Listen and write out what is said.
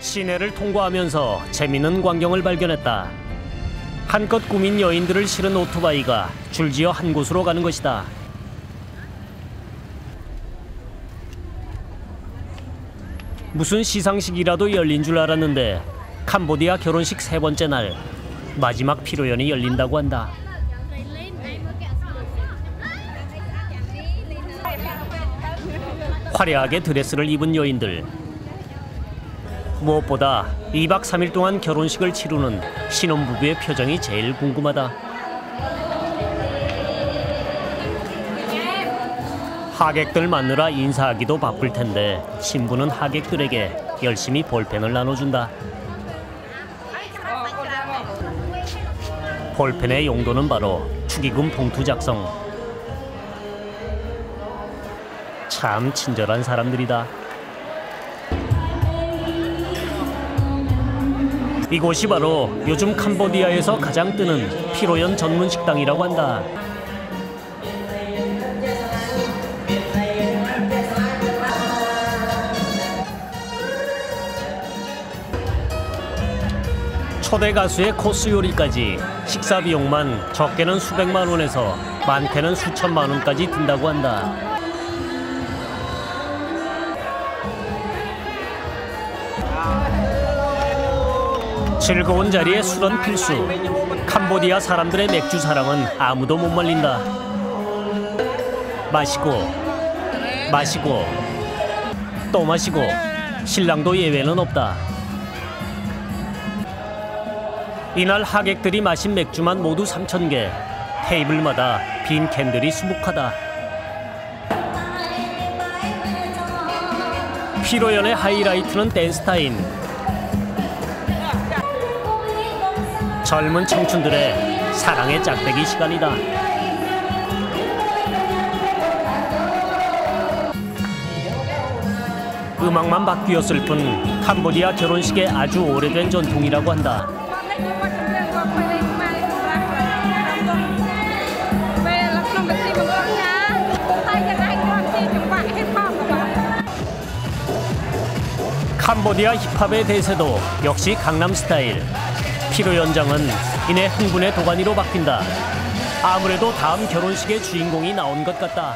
시내를 통과하면서 재밌는 광경을 발견했다. 한껏 꾸민 여인들을 실은 오토바이가 줄지어 한 곳으로 가는 것이다. 무슨 시상식이라도 열린 줄 알았는데 캄보디아 결혼식 세 번째 날 마지막 피로연이 열린다고 한다. 화려하게 드레스를 입은 여인들 무엇보다 2박 3일 동안 결혼식을 치르는 신혼부부의 표정이 제일 궁금하다. 하객들 만느라 인사하기도 바쁠 텐데 신부는 하객들에게 열심히 볼펜을 나눠준다. 볼펜의 용도는 바로 축의금 봉투 작성. 참 친절한 사람들이다. 이곳이 바로 요즘 캄보디아에서 가장 뜨는 피로연 전문 식당이라고 한다. 초대 가수의 코스 요리까지 식사 비용만 적게는 수백만 원에서 많게는 수천만 원까지 든다고 한다. 즐거운 자리에 술은 필수. 캄보디아 사람들의 맥주 사랑은 아무도 못 말린다. 마시고, 마시고, 또 마시고, 신랑도 예외는 없다. 이날 하객들이 마신 맥주만 모두 3천 개. 테이블마다 빈 캔들이 수북하다. 피로연의 하이라이트는 댄스 타임. 젊은 청춘들의 사랑의 짝대기 시간이다. 음악만 바뀌었을 뿐 캄보디아 결혼식의 아주 오래된 전통이라고 한다. 캄보디아 힙합의 대세도 역시 강남 스타일. 피로 연장은 이내 흥분의 도가니로 바뀐다. 아무래도 다음 결혼식의 주인공이 나온 것 같다.